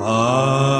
Ah.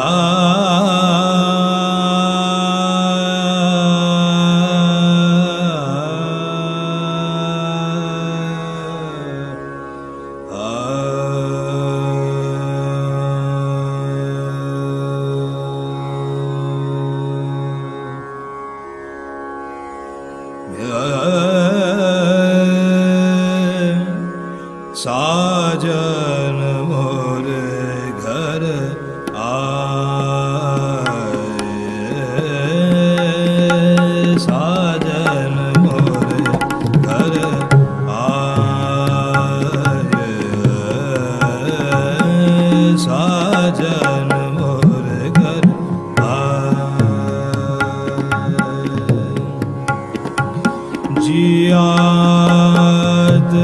Ah ਨਾਦ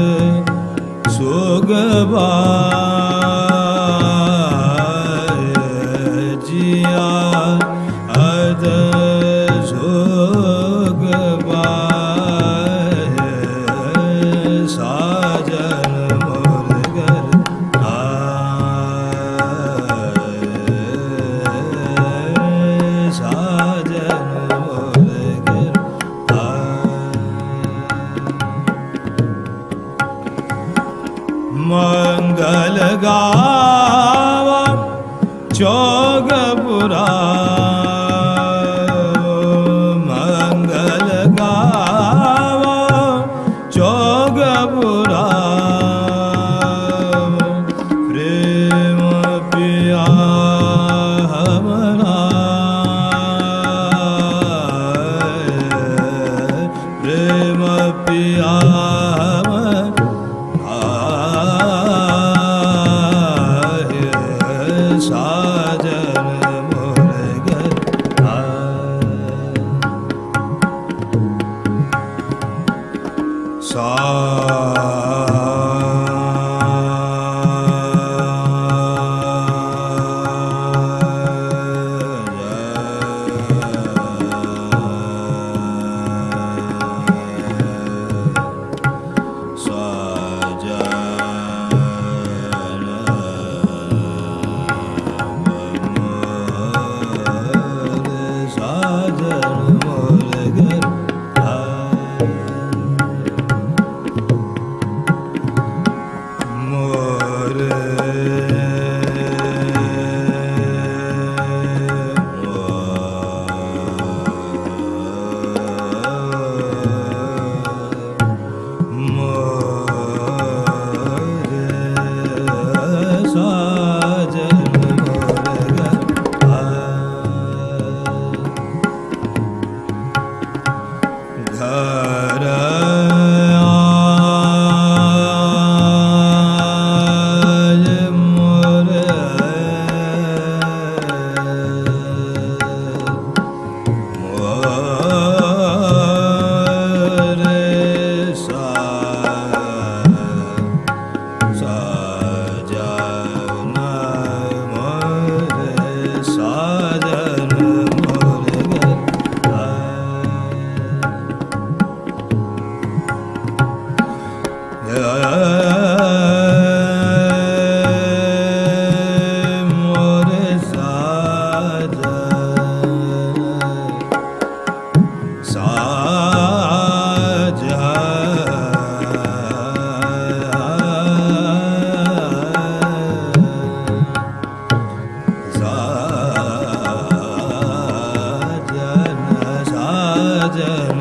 ਸੁਗ ਬਾਇ ਜਿਆ ਅਦ ਸੁਗ ਸਾਜਨ लगावा जोगपुरा 맞아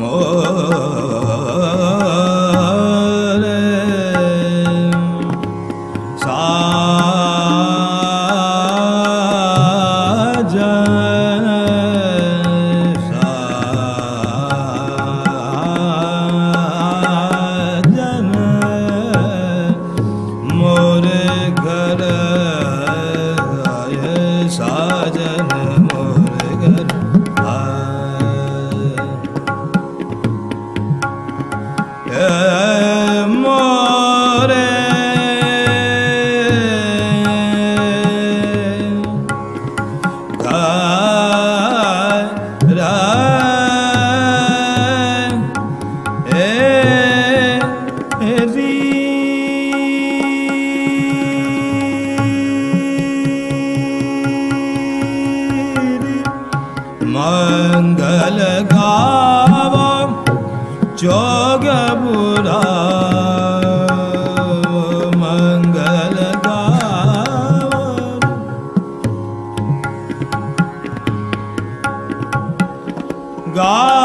么？ਮੰਗਲ ਗਾਵਮ ਜੋਗ ਬੁਰਾ ਮੰਗਲ ਗਾਵਮ ਗਾ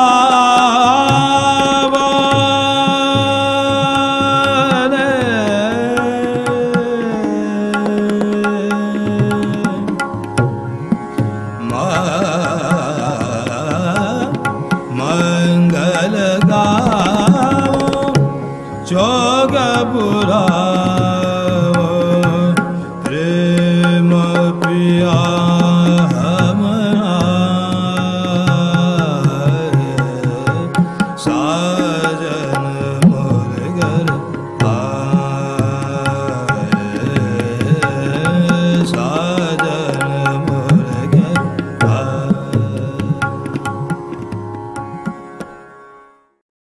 Madhura